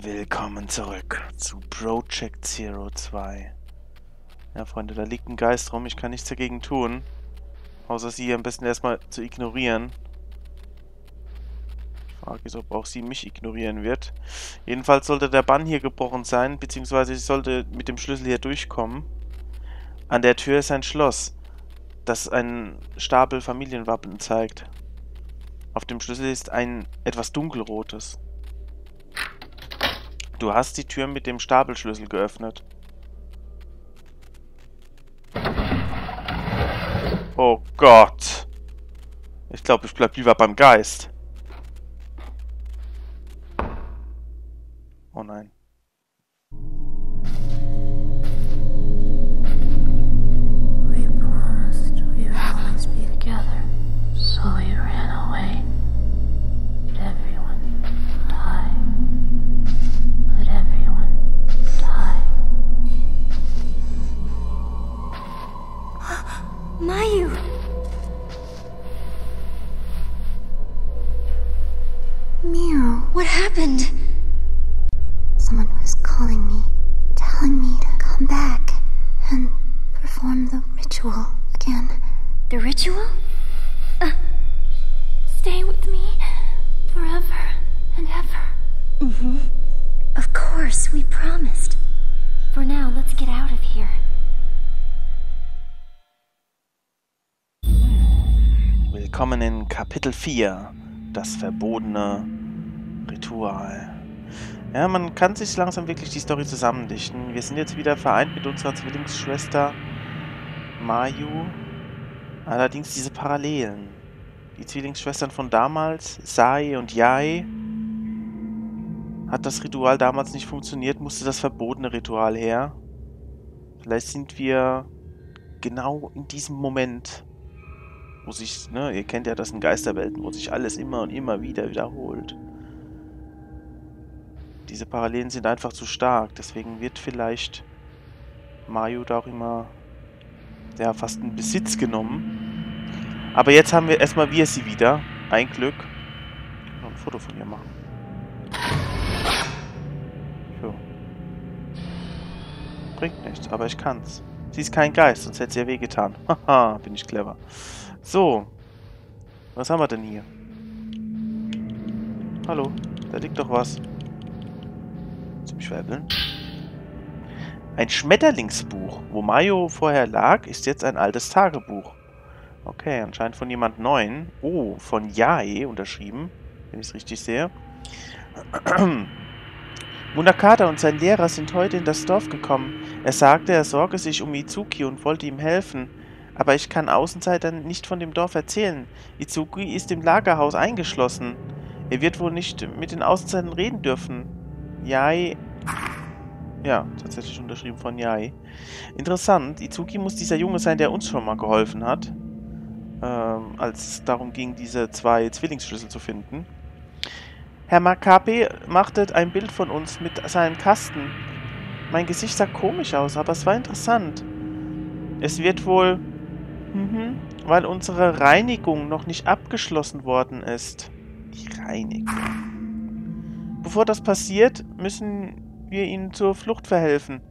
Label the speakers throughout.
Speaker 1: Willkommen zurück zu Project Zero 2. Ja, Freunde, da liegt ein Geist rum. Ich kann nichts dagegen tun. Außer sie am besten erstmal zu ignorieren. Die Frage ist, ob auch sie mich ignorieren wird. Jedenfalls sollte der Bann hier gebrochen sein, beziehungsweise sie sollte mit dem Schlüssel hier durchkommen. An der Tür ist ein Schloss, das einen Stapel Familienwappen zeigt. Auf dem Schlüssel ist ein etwas dunkelrotes. Du hast die Tür mit dem Stapelschlüssel geöffnet. Oh Gott. Ich glaube, ich bleib lieber beim Geist. Oh nein. Willkommen in Kapitel 4. Das verbotene Ritual. Ja, man kann sich langsam wirklich die Story zusammendichten. Wir sind jetzt wieder vereint mit unserer Zwillingsschwester Mayu. Allerdings diese Parallelen. Die Zwillingsschwestern von damals, Sai und Yai, hat das Ritual damals nicht funktioniert, musste das verbotene Ritual her. Vielleicht sind wir genau in diesem Moment, wo sich, ne, ihr kennt ja das in Geisterwelten, wo sich alles immer und immer wieder wiederholt. Diese Parallelen sind einfach zu stark, deswegen wird vielleicht Mario da auch immer ja, fast in Besitz genommen. Aber jetzt haben wir erstmal wir sie wieder. Ein Glück. Noch ein Foto von ihr machen. Bringt nichts, aber ich kann's. Sie ist kein Geist, sonst hätte sie ja wehgetan. Haha, bin ich clever. So. Was haben wir denn hier? Hallo, da liegt doch was. Mich veräppeln? Ein Schmetterlingsbuch. Wo Mayo vorher lag, ist jetzt ein altes Tagebuch. Okay, anscheinend von jemand Neuen. Oh, von Yae unterschrieben, wenn ich es richtig sehe. Munakata und sein Lehrer sind heute in das Dorf gekommen. Er sagte, er sorge sich um Izuki und wollte ihm helfen. Aber ich kann Außenseitern nicht von dem Dorf erzählen. Izuki ist im Lagerhaus eingeschlossen. Er wird wohl nicht mit den Außenseitern reden dürfen. Yai... Ja, tatsächlich unterschrieben von Yai. Interessant, Izuki muss dieser Junge sein, der uns schon mal geholfen hat. Ähm, als es darum ging, diese zwei Zwillingsschlüssel zu finden. Herr Makabe machte ein Bild von uns mit seinem Kasten. Mein Gesicht sah komisch aus, aber es war interessant. Es wird wohl... Mhm, weil unsere Reinigung noch nicht abgeschlossen worden ist. Die Reinigung. Bevor das passiert, müssen wir ihnen zur Flucht verhelfen.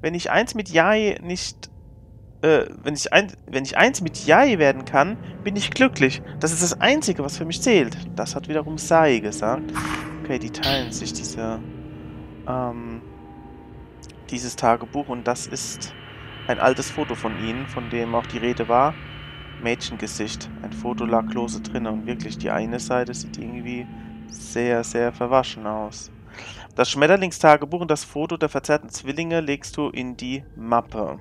Speaker 1: Wenn ich eins mit Yai nicht... Äh, wenn ich, ein, wenn ich eins mit Yai werden kann, bin ich glücklich. Das ist das Einzige, was für mich zählt. Das hat wiederum Sai gesagt. Okay, die teilen sich diese... Ähm, dieses Tagebuch und das ist ein altes Foto von ihnen, von dem auch die Rede war. Mädchengesicht. Ein Foto lag lose drin und wirklich die eine Seite sieht irgendwie sehr, sehr verwaschen aus. Das Schmetterlingstagebuch und das Foto der verzerrten Zwillinge legst du in die Mappe.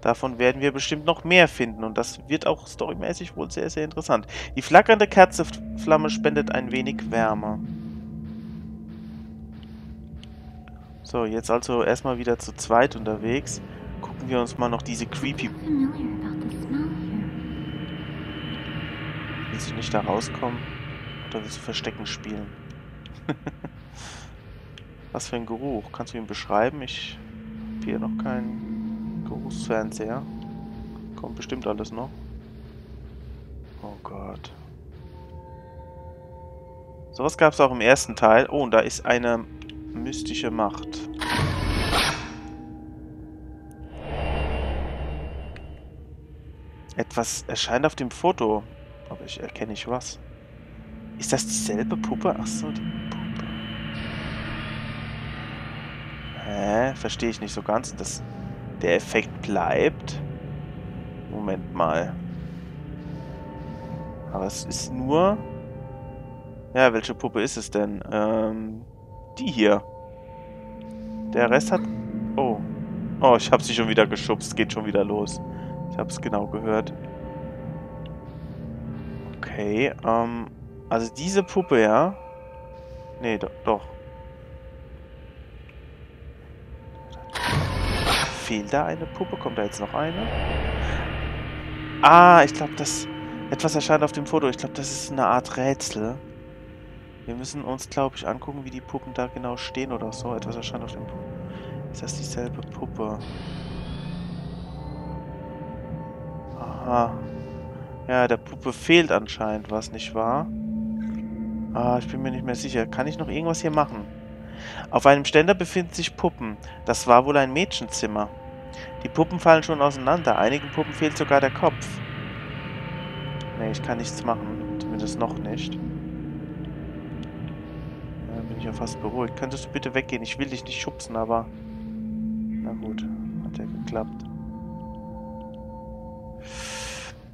Speaker 1: Davon werden wir bestimmt noch mehr finden und das wird auch storymäßig wohl sehr, sehr interessant. Die flackernde Kerzeflamme spendet ein wenig Wärme. So, jetzt also erstmal wieder zu zweit unterwegs. Gucken wir uns mal noch diese creepy... Willst du nicht da rauskommen? Oder willst du Verstecken spielen? Was für ein Geruch? Kannst du ihn beschreiben? Ich habe hier noch keinen Geruchsfernseher. Kommt bestimmt alles noch. Oh Gott. Sowas gab es auch im ersten Teil. Oh, und da ist eine mystische Macht. Etwas erscheint auf dem Foto. Aber ich erkenne nicht was. Ist das dieselbe Puppe? Achso, die Puppe. Hä? Verstehe ich nicht so ganz. Das, der Effekt bleibt. Moment mal. Aber es ist nur... Ja, welche Puppe ist es denn? Ähm, die hier. Der Rest hat... Oh. Oh, ich habe sie schon wieder geschubst. Geht schon wieder los. Ich habe es genau gehört. Okay, ähm... Also diese Puppe, ja? Nee, do doch. Fehlt da eine Puppe? Kommt da jetzt noch eine? Ah, ich glaube, das... Etwas erscheint auf dem Foto. Ich glaube, das ist eine Art Rätsel. Wir müssen uns, glaube ich, angucken, wie die Puppen da genau stehen oder so. Etwas erscheint auf dem Foto. Ist das dieselbe Puppe? Aha. Ja, der Puppe fehlt anscheinend was, nicht wahr? Ah, ich bin mir nicht mehr sicher. Kann ich noch irgendwas hier machen? Auf einem Ständer befinden sich Puppen. Das war wohl ein Mädchenzimmer. Die Puppen fallen schon auseinander. Einigen Puppen fehlt sogar der Kopf. Nee, ich kann nichts machen. Zumindest noch nicht. Da bin ich ja fast beruhigt. Könntest du bitte weggehen? Ich will dich nicht schubsen, aber... Na gut, hat ja geklappt.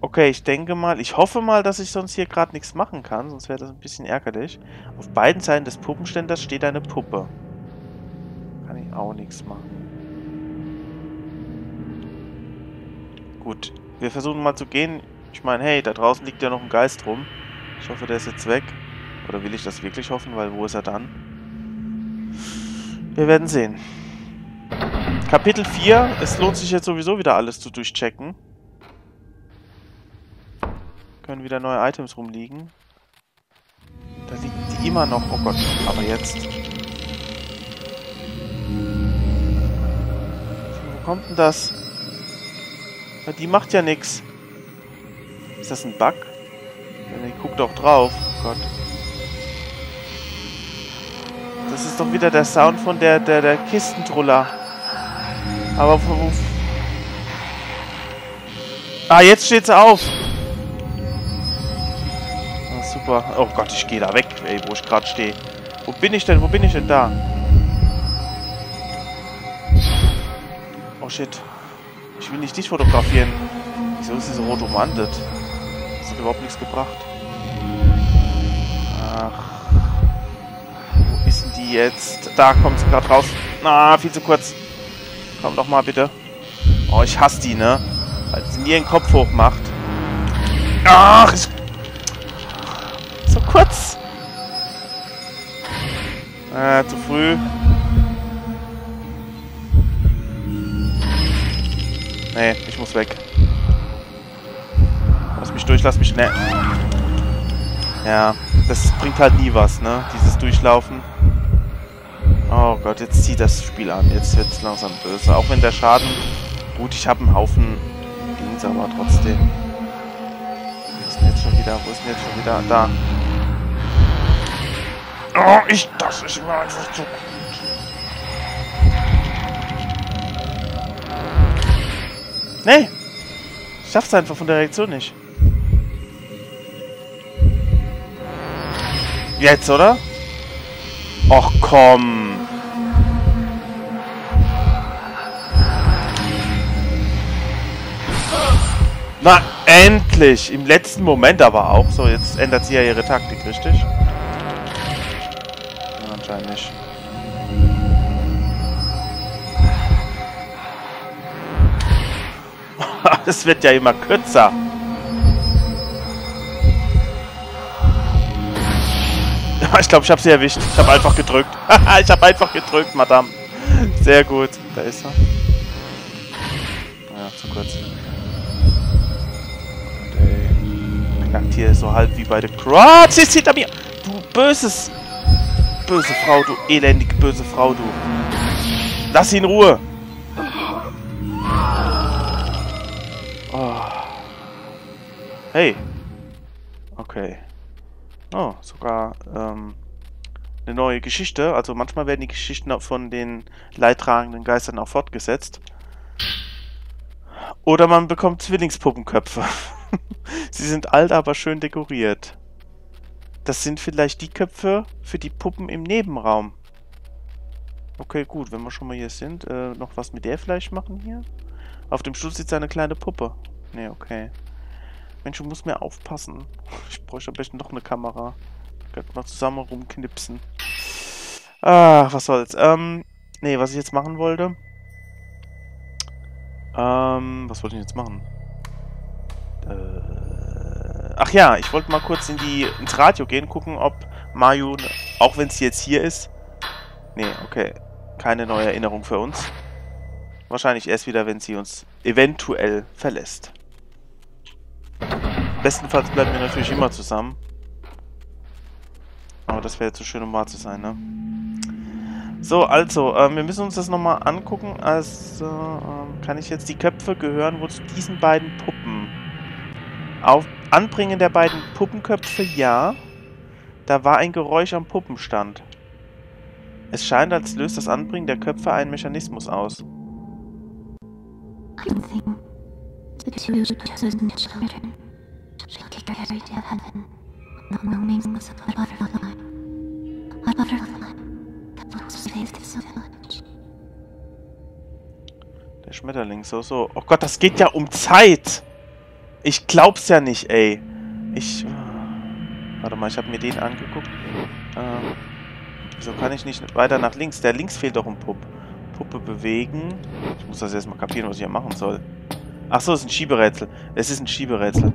Speaker 1: Okay, ich denke mal, ich hoffe mal, dass ich sonst hier gerade nichts machen kann, sonst wäre das ein bisschen ärgerlich. Auf beiden Seiten des Puppenständers steht eine Puppe. Kann ich auch nichts machen. Gut, wir versuchen mal zu gehen. Ich meine, hey, da draußen liegt ja noch ein Geist rum. Ich hoffe, der ist jetzt weg. Oder will ich das wirklich hoffen, weil wo ist er dann? Wir werden sehen. Kapitel 4. Es lohnt sich jetzt sowieso wieder alles zu durchchecken. Können wieder neue Items rumliegen. Da liegt die immer noch. Oh Gott, aber jetzt. Wo kommt denn das? Ja, die macht ja nichts. Ist das ein Bug? Ja, die doch drauf. Oh Gott. Das ist doch wieder der Sound von der, der, der Kistentruller. Aber wo... Ah, jetzt steht sie auf. Ah, super. Oh Gott, ich gehe da weg, ey, wo ich gerade stehe. Wo bin ich denn? Wo bin ich denn da? Oh shit. Ich will nicht dich fotografieren. Wieso ist sie so rot umandet? Das hat überhaupt nichts gebracht. Ach. Wo ist denn die jetzt? Da kommt sie gerade raus. Na, ah, viel zu kurz. Komm doch mal bitte. Oh, ich hasse die, ne? Weil sie mir den Kopf hoch macht. Ach, ich... So kurz. Äh, zu früh. Nee, ich muss weg mich durch, lass mich... Ne. Ja, das bringt halt nie was, ne? Dieses Durchlaufen. Oh Gott, jetzt zieht das Spiel an. Jetzt wird es langsam böse. Auch wenn der Schaden... Gut, ich habe einen Haufen Dings, aber trotzdem. Wo ist denn jetzt schon wieder? Wo ist denn jetzt schon wieder? Da. Oh, ich... Das ist immer einfach zu gut. Nee. Ich schaff's einfach von der Reaktion nicht. Jetzt, oder? Och, komm. Na, endlich! Im letzten Moment aber auch. So, jetzt ändert sie ja ihre Taktik, richtig? Ja, anscheinend nicht. Das wird ja immer kürzer. ich glaube, ich habe sie erwischt. Ich habe einfach gedrückt. ich habe einfach gedrückt, Madame. Sehr gut. Da ist er. Ja, zu kurz. Ey. Knackt hier so halb wie bei der Crow. Sie ist hinter mir. Du böses. Böse Frau, du elendige böse Frau, du. Lass sie in Ruhe. Oh. Hey. Okay. Oh, sogar ähm, eine neue Geschichte. Also manchmal werden die Geschichten von den leidtragenden Geistern auch fortgesetzt. Oder man bekommt Zwillingspuppenköpfe. Sie sind alt, aber schön dekoriert. Das sind vielleicht die Köpfe für die Puppen im Nebenraum. Okay, gut, wenn wir schon mal hier sind, äh, noch was mit der vielleicht machen hier? Auf dem Stuhl sitzt eine kleine Puppe. Ne, okay. Mensch, du musst mir aufpassen. Ich bräuchte am besten noch eine Kamera. Könnten wir zusammen rumknipsen. Ah, was soll's. Ähm, nee, was ich jetzt machen wollte. Ähm, was wollte ich jetzt machen? Äh, ach ja, ich wollte mal kurz in die, ins Radio gehen, gucken, ob Mayu, auch wenn sie jetzt hier ist. Nee, okay. Keine neue Erinnerung für uns. Wahrscheinlich erst wieder, wenn sie uns eventuell verlässt. Bestenfalls bleiben wir natürlich immer zusammen. Aber das wäre zu schön, um wahr zu sein, ne? So, also, äh, wir müssen uns das nochmal angucken. Also, äh, kann ich jetzt die Köpfe gehören wohl zu diesen beiden Puppen? Auf Anbringen der beiden Puppenköpfe, ja. Da war ein Geräusch am Puppenstand. Es scheint, als löst das Anbringen der Köpfe einen Mechanismus aus. Der Schmetterling, so, so. Oh Gott, das geht ja um Zeit! Ich glaub's ja nicht, ey. Ich... Warte mal, ich habe mir den angeguckt. Ähm, wieso kann ich nicht weiter nach links? Der links fehlt doch ein Pupp. Puppe bewegen. Ich muss das erstmal kapieren, was ich hier machen soll. Achso, es ist ein Schieberätsel. Es ist ein Schieberätsel.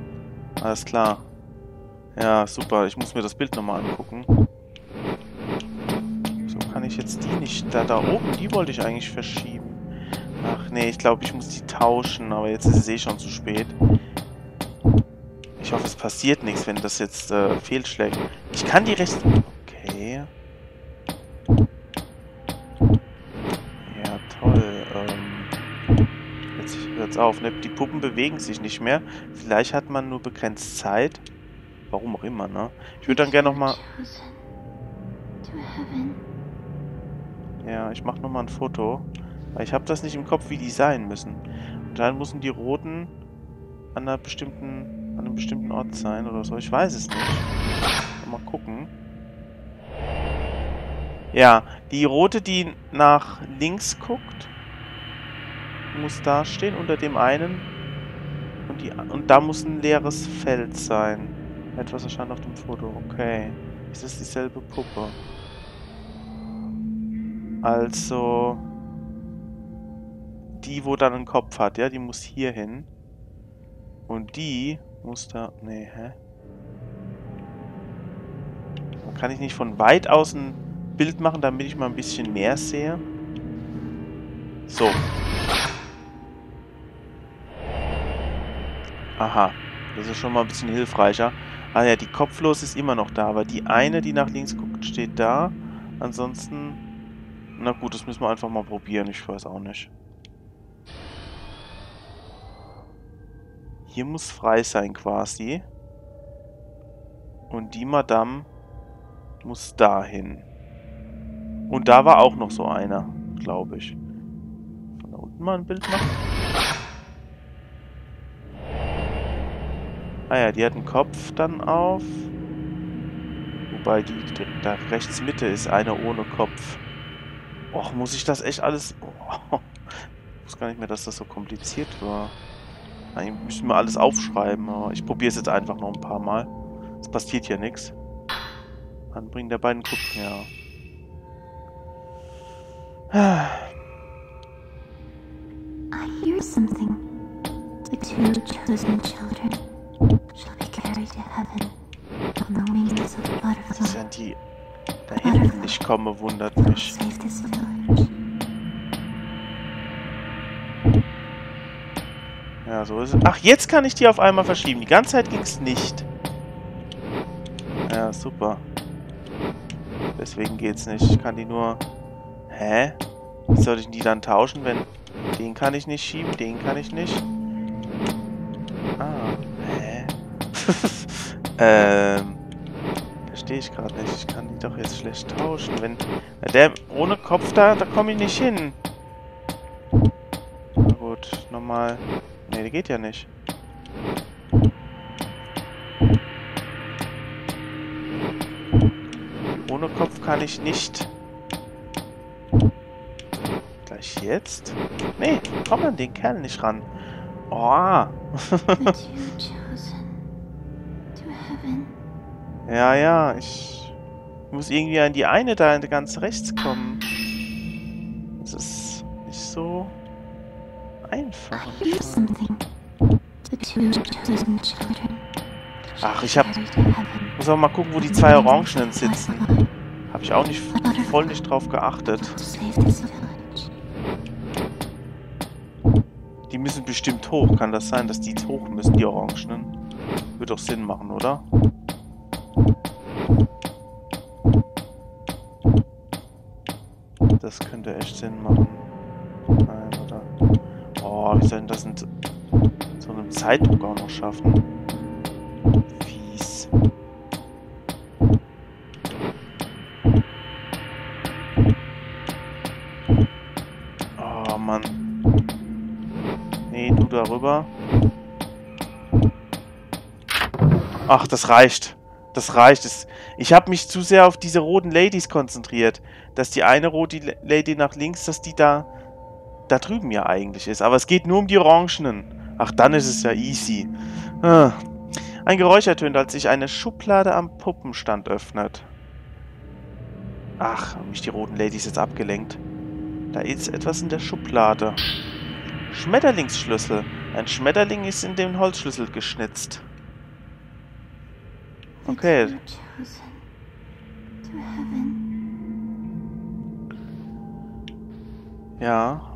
Speaker 1: Alles klar. Ja, super. Ich muss mir das Bild nochmal angucken. So kann ich jetzt die nicht... Da, da oben, die wollte ich eigentlich verschieben. Ach nee, ich glaube, ich muss die tauschen. Aber jetzt ist es eh schon zu spät. Passiert nichts, wenn das jetzt äh, fehlschlägt. Ich kann die rechts... Okay. Ja, toll. Ähm, jetzt hört's auf, ne? Die Puppen bewegen sich nicht mehr. Vielleicht hat man nur begrenzt Zeit. Warum auch immer, ne? Ich würde dann gerne nochmal... Ja, ich mache nochmal ein Foto. Weil ich habe das nicht im Kopf, wie die sein müssen. Und dann müssen die roten an einer bestimmten an einem bestimmten Ort sein oder so. Ich weiß es nicht. Mal gucken. Ja, die rote, die nach links guckt, muss da stehen, unter dem einen. Und, die, und da muss ein leeres Feld sein. Etwas erscheint auf dem Foto. Okay. Ist das dieselbe Puppe? Also... Die, wo dann einen Kopf hat, ja, die muss hier hin. Und die Muster. Nee, hä? Kann ich nicht von weit aus ein Bild machen, damit ich mal ein bisschen mehr sehe? So. Aha. Das ist schon mal ein bisschen hilfreicher. Ah ja, die kopflos ist immer noch da, aber die eine, die nach links guckt, steht da. Ansonsten... Na gut, das müssen wir einfach mal probieren. Ich weiß auch nicht. Hier muss frei sein quasi. Und die Madame muss dahin. Und da war auch noch so einer, glaube ich. Von da unten mal ein Bild machen. Ah ja, die hat einen Kopf dann auf. Wobei die, da rechts Mitte ist eine ohne Kopf. Och, muss ich das echt alles... Oh, ich wusste gar nicht mehr, dass das so kompliziert war. Eigentlich müssen wir alles aufschreiben, aber ich probiere es jetzt einfach noch ein paar Mal. Es passiert hier nichts. Anbringen der beiden Kupfen, ja. I hear something. The two chosen children shall be carried to heaven on the wings of a butterfly. Sind die da hinten nicht komme, wundert mich. Save this village. Ja, so ist es. Ach, jetzt kann ich die auf einmal verschieben. Die ganze Zeit ging es nicht. Ja, super. Deswegen geht's nicht. Ich kann die nur... Hä? Wie soll ich die dann tauschen, wenn... Den kann ich nicht schieben, den kann ich nicht. Ah, hä? ähm... verstehe ich gerade nicht. Ich kann die doch jetzt schlecht tauschen. Wenn der ohne Kopf da, da komme ich nicht hin. Na gut, nochmal. Der geht ja nicht. Ohne Kopf kann ich nicht. Gleich jetzt? Nee, komm an den Kerl nicht ran. Oh. ja, ja, ich muss irgendwie an die eine da ganz rechts kommen. Das ist nicht so einfach. Ach, ich hab... Muss auch mal gucken, wo die zwei Orangenen sitzen. Hab ich auch nicht voll nicht drauf geachtet. Die müssen bestimmt hoch. Kann das sein, dass die hoch müssen, die Orangenen? Wird doch Sinn machen, oder? Das könnte echt Sinn machen. Soll denn das in so einem Zeitdruck auch noch schaffen? Fies. Oh, Mann. Nee, du darüber. Ach, das reicht. Das reicht. Ich habe mich zu sehr auf diese roten Ladies konzentriert. Dass die eine rote Lady nach links, dass die da da drüben ja eigentlich ist. Aber es geht nur um die Orangenen. Ach, dann ist es ja easy. Ah. Ein Geräusch ertönt, als sich eine Schublade am Puppenstand öffnet. Ach, haben mich die roten Ladies jetzt abgelenkt. Da ist etwas in der Schublade. Schmetterlingsschlüssel. Ein Schmetterling ist in den Holzschlüssel geschnitzt. Okay. Ja,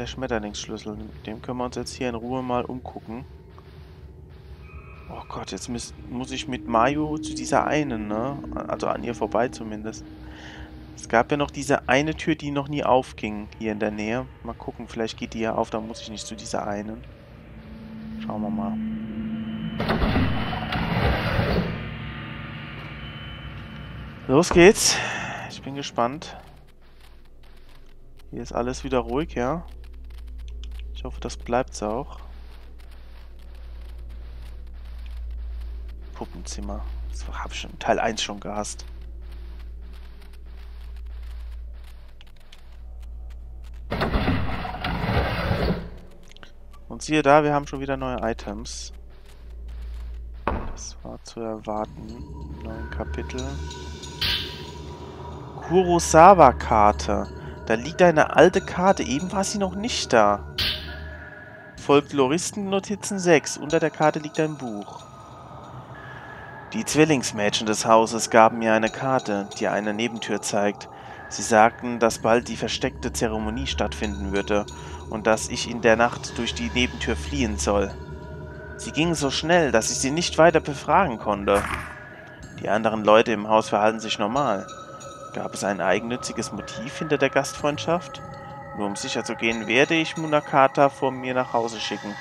Speaker 1: der Schmetterlingsschlüssel. Dem können wir uns jetzt hier in Ruhe mal umgucken. Oh Gott, jetzt muss, muss ich mit Mayu zu dieser einen, ne? Also an ihr vorbei zumindest. Es gab ja noch diese eine Tür, die noch nie aufging, hier in der Nähe. Mal gucken, vielleicht geht die ja auf, dann muss ich nicht zu dieser einen. Schauen wir mal. Los geht's. Ich bin gespannt. Hier ist alles wieder ruhig, ja? Ich hoffe, das bleibt's auch. Puppenzimmer. Das habe ich schon Teil 1 schon gehasst. Und siehe da, wir haben schon wieder neue Items. Das war zu erwarten. Neuen Kapitel. Kurosawa-Karte. Da liegt eine alte Karte. Eben war sie noch nicht da. Folkloristennotizen 6. Unter der Karte liegt ein Buch. Die Zwillingsmädchen des Hauses gaben mir eine Karte, die eine Nebentür zeigt. Sie sagten, dass bald die versteckte Zeremonie stattfinden würde und dass ich in der Nacht durch die Nebentür fliehen soll. Sie gingen so schnell, dass ich sie nicht weiter befragen konnte. Die anderen Leute im Haus verhalten sich normal. Gab es ein eigennütziges Motiv hinter der Gastfreundschaft? Nur um sicher zu gehen, werde ich Munakata vor mir nach Hause schicken.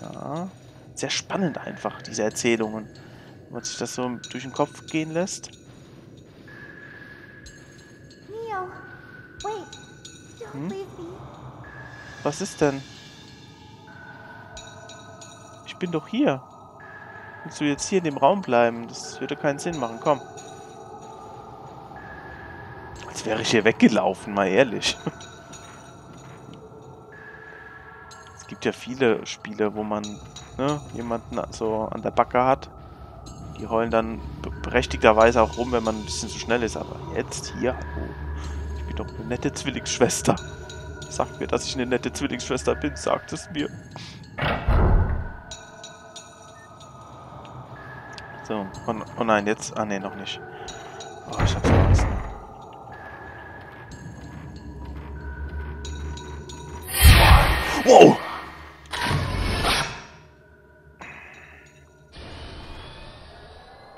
Speaker 1: Ja, sehr spannend einfach, diese Erzählungen. Wenn man sich das so durch den Kopf gehen lässt.
Speaker 2: Neo, wait. Don't
Speaker 1: Hm?
Speaker 2: leave me.
Speaker 1: Was ist denn? Ich bin doch hier. Willst du jetzt hier in dem Raum bleiben? Das würde keinen Sinn machen. Komm. Als wäre ich hier weggelaufen, mal ehrlich. Es gibt ja viele Spiele, wo man ne, jemanden so an der Backe hat. Die heulen dann be- berechtigterweise auch rum, wenn man ein bisschen zu schnell ist. Aber jetzt hier, hallo. Ich bin doch eine nette Zwillingsschwester. Sagt mir, dass ich eine nette Zwillingsschwester bin. Sagt es mir. So, oh, oh nein, jetzt. Ah, ne, noch nicht. Oh, ich hab's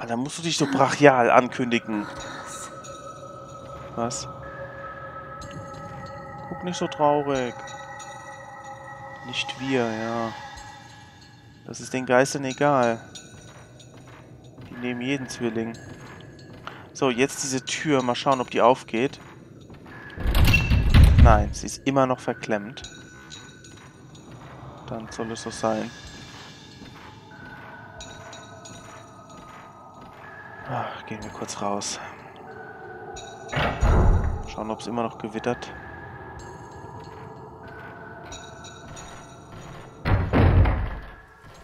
Speaker 1: Ah, da musst du dich so brachial ankündigen. Was? Guck nicht so traurig. Nicht wir, ja. Das ist den Geistern egal. neben jeden Zwilling. So, jetzt diese Tür. Mal schauen, ob die aufgeht. Nein, sie ist immer noch verklemmt. Dann soll es so sein. Gehen wir kurz raus. Schauen, ob es immer noch gewittert.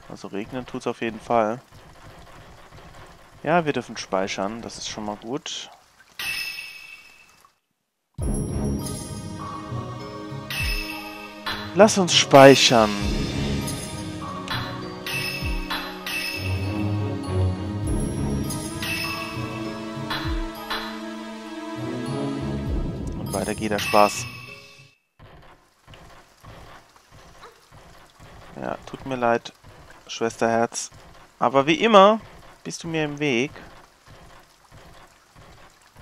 Speaker 1: Also regnen tut es auf jeden Fall. Ja, wir dürfen speichern. Das ist schon mal gut. Lass uns speichern. Und weiter geht der Spaß. Ja, tut mir leid, Schwesterherz. Aber wie immer bist du mir im Weg.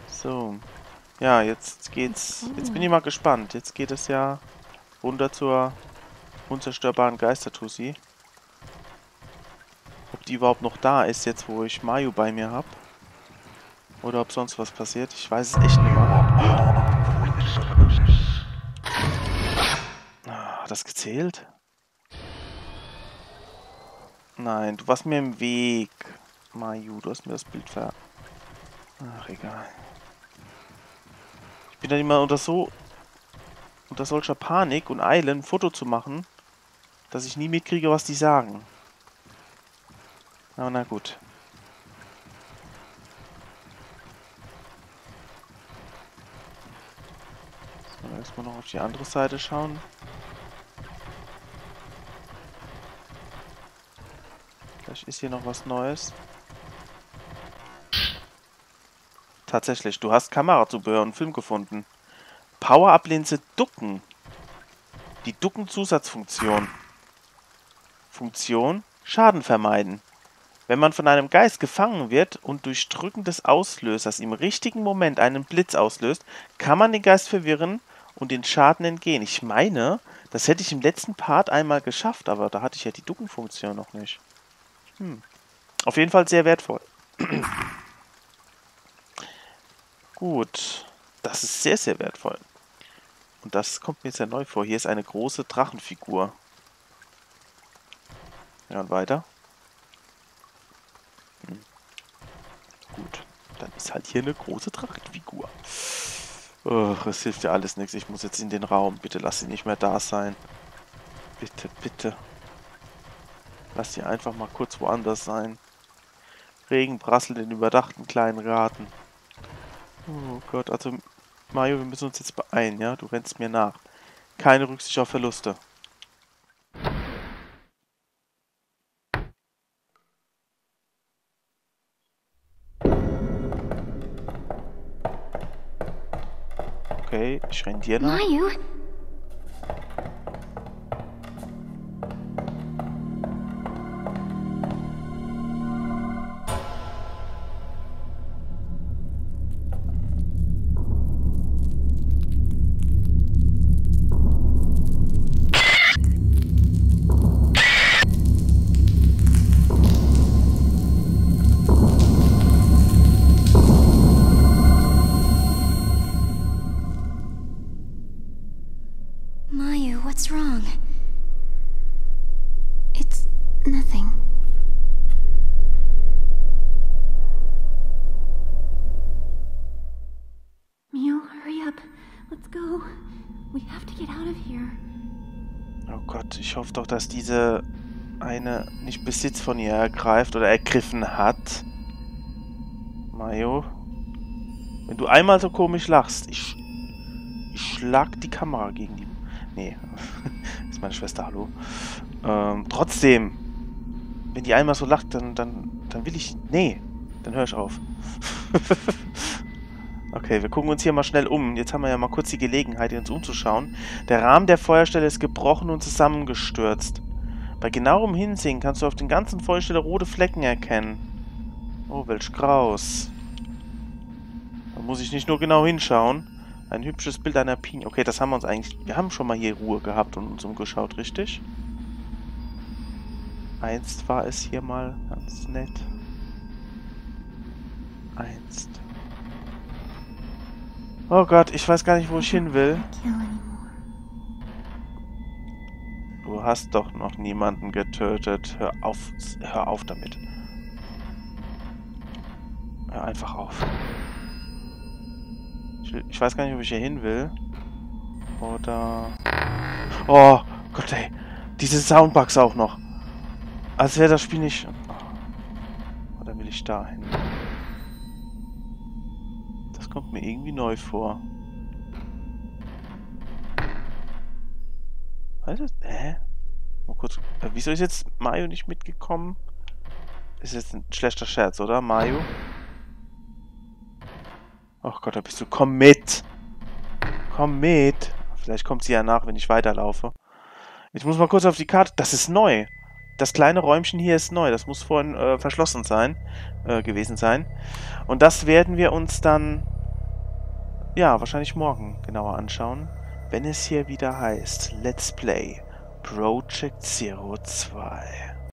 Speaker 1: So. Ja, jetzt geht's. Jetzt bin ich mal gespannt. Jetzt geht es ja runter zur unzerstörbaren Geistertussi. Ob die überhaupt noch da ist, jetzt wo ich Mayu bei mir habe. Oder ob sonst was passiert. Ich weiß es echt nicht mehr. Ah, hat das gezählt? Nein, du warst mir im Weg. Mayu, du hast mir das Bild ver... Ach, egal. Ich bin dann immer unter so... unter solcher Panik und Eile ein Foto zu machen, dass ich nie mitkriege, was die sagen. Aber na gut. So, erstmal noch auf die andere Seite schauen. Vielleicht ist hier noch was Neues. Tatsächlich, du hast Kamerazubehör und Film gefunden. Power-Up-Linse Ducken. Die Ducken-Zusatzfunktion. Funktion Schaden vermeiden. Wenn man von einem Geist gefangen wird und durch Drücken des Auslösers im richtigen Moment einen Blitz auslöst, kann man den Geist verwirren und den Schaden entgehen. Ich meine, das hätte ich im letzten Part einmal geschafft, aber da hatte ich ja die Duckenfunktion noch nicht. Hm. Auf jeden Fall sehr wertvoll. Gut. Das ist sehr, sehr wertvoll. Und das kommt mir sehr neu vor. Hier ist eine große Drachenfigur. Ja, und weiter. Hm. Gut. Dann ist halt hier eine große Drachenfigur. Oh, es hilft ja alles nichts. Ich muss jetzt in den Raum. Bitte lass sie nicht mehr da sein. Bitte, bitte. Lass sie einfach mal kurz woanders sein. Regen prasselt in überdachten kleinen Raten. Oh Gott, also Mario, wir müssen uns jetzt beeilen, ja? Du rennst mir nach. Keine Rücksicht auf Verluste. Okay, ich renn doch, dass diese eine nicht Besitz von ihr ergreift oder ergriffen hat. Mayo. Wenn du einmal so komisch lachst, ich, ich schlag die Kamera gegen die... Nee, ist meine Schwester, hallo. Ähm, trotzdem, wenn die einmal so lacht, dann, dann, dann will ich... Nee, dann höre ich auf. okay, wir gucken uns hier mal schnell um. Jetzt haben wir ja mal kurz die Gelegenheit, uns umzuschauen. Der Rahmen der Feuerstelle ist gebrochen und zusammengestürzt. Bei genauem Hinsehen kannst du auf den ganzen Feuerstelle rote Flecken erkennen. Oh, welch Graus. Da muss ich nicht nur genau hinschauen. Ein hübsches Bild einer Pinie. Okay, das haben wir uns eigentlich... Wir haben schon mal hier Ruhe gehabt und uns umgeschaut, richtig? Einst war es hier mal ganz nett. einst. Oh Gott, ich weiß gar nicht, wo ich hin will. Du hast doch noch niemanden getötet. Hör auf, hör auf damit. Hör einfach auf. Ich, ich weiß gar nicht, ob ich hier hin will. Oder... Oh Gott, ey. Diese Soundbugs auch noch. Als wäre das Spiel nicht... Oder will ich da hin? Mir irgendwie neu vor. Was ist das? Hä? Mal kurz. Äh, wieso ist jetzt Mario nicht mitgekommen? Ist jetzt ein schlechter Scherz, oder? Mario? Ach Gott, da bist du. Komm mit! Komm mit! Vielleicht kommt sie ja nach, wenn ich weiterlaufe. Ich muss mal kurz auf die Karte. Das ist neu. Das kleine Räumchen hier ist neu. Das muss vorhin äh, verschlossen sein, äh, gewesen sein. Und das werden wir uns dann, ja, wahrscheinlich morgen genauer anschauen, wenn es hier wieder heißt Let's Play Project Zero 2.